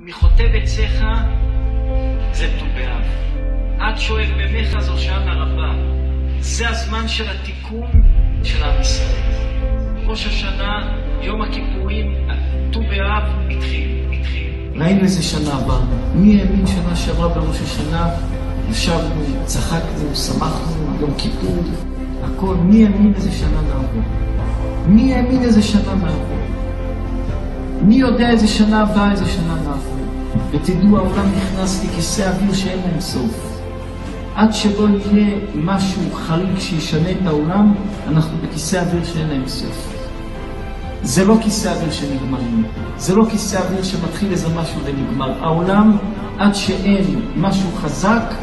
מחוטב עציך זה ט"ו באב. עד שואב מימיך זו שנה רבה. זה הזמן של התיקון של עם ישראל. ראש השנה, יום הכיפורים, ט"ו באב, התחיל, התחיל. ראינו איזה שנה הבאה. מי האמין שנה שעברה בראש השנה? ישבנו, צחקנו, שמחנו, יום כיפור, הכל. מי האמין איזה שנה נעבור? מי האמין איזה שנה נעבור? מי יודע איזה שנה הבאה, איזה שנה נעבור? ותדעו, העולם נכנס לכיסא אוויר שאין להם סוף. עד שלא יהיה משהו חריג שישנה את העולם, אנחנו בכיסא אוויר שאין להם סוף. זה לא כיסא אוויר שנגמרים, זה לא כיסא אוויר שמתחיל איזה משהו ונגמר. העולם, עד שאין משהו חזק,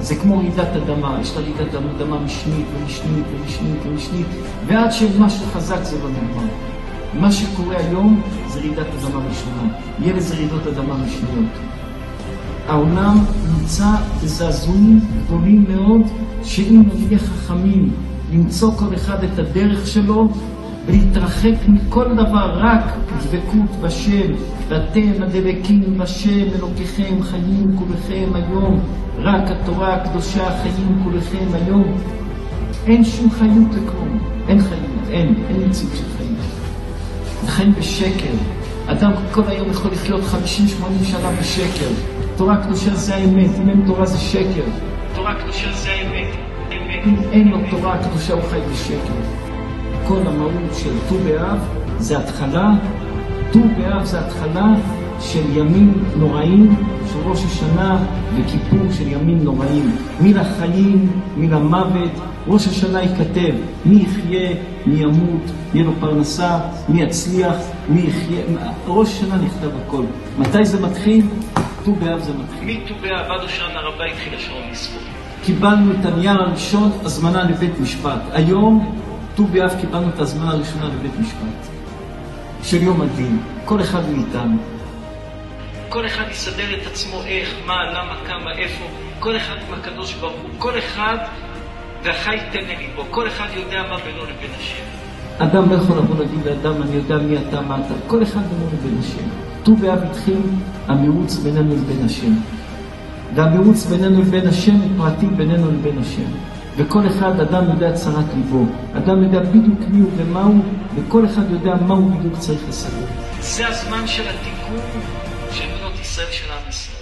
זה כמו רעידת אדמה, יש לה רעידת אדמה משנית ומשנית ומשנית ומשנית, ועד שאין משהו חזק זה לא נגמר. מה שקורה היום זה רעידת אדמה ראשונה, יהיה לזה רעידות אדמה משניות. העולם נמצא בזעזועים גדולים מאוד, שאם נהיה חכמים למצוא כל אחד את הדרך שלו ולהתרחק מכל דבר, רק דבקות בשם, ואתם הדבקים בשם אלוקיכם חיים כולכם היום, רק התורה הקדושה חיים כולכם היום. אין שום חיות לכלום, אין חיות, אין, אין מציאות של חיים. חיים בשקר. אדם כל היום יכול לחיות 50-80 שנה בשקר. תורה קדושה זה האמת, אם אין תורה זה שקר. תורה קדושה זה האמת, האמת. אם אין לו תורה קדושה הוא חי בשקר. כל המהות של ט"ו באב זה התחלה, ט"ו באב זה התחלה של ימים נוראים, של ראש השנה וכיפור של ימים נוראים. מן החיים, מן המוות, ראש השנה ייכתב מי יחיה, מי ימות, יהיה לו פרנסה, מי יצליח, מי יחיה, ראש השנה נכתב הכל. מתי זה מתחיל? ט"ו באב זה מתחיל. מט"ו באב עד הושענא רבה התחיל השעון לספור. קיבלנו את הנייר הראשון, הזמנה לבית משפט. היום, ט"ו באב, קיבלנו את ההזמנה הראשונה לבית משפט. של יום הדין. כל אחד מאיתנו. כל אחד יסדר את עצמו איך, מה, למה, כמה, איפה. כל אחד עם הקדוש ברוך הוא. כל אחד, והחי ייתן לליבו. כל אחד יודע מה בינו לבין השם. אדם לא יכול לבוא להגיד לאדם, אני יודע מי אתה, מה אתה. כל אחד בינו לבין השם. ט"ו באב התחיל המרוץ בינינו לבין השם. והמרוץ בינינו לבין השם הוא פרטי בינינו לבין השם. וכל אחד, אדם יודע צרת ליבו. אדם יודע בדיוק מי הוא ומה הוא, וכל אחד יודע מה הוא בדיוק צריך לסדר. זה הזמן של התיקון search and answer.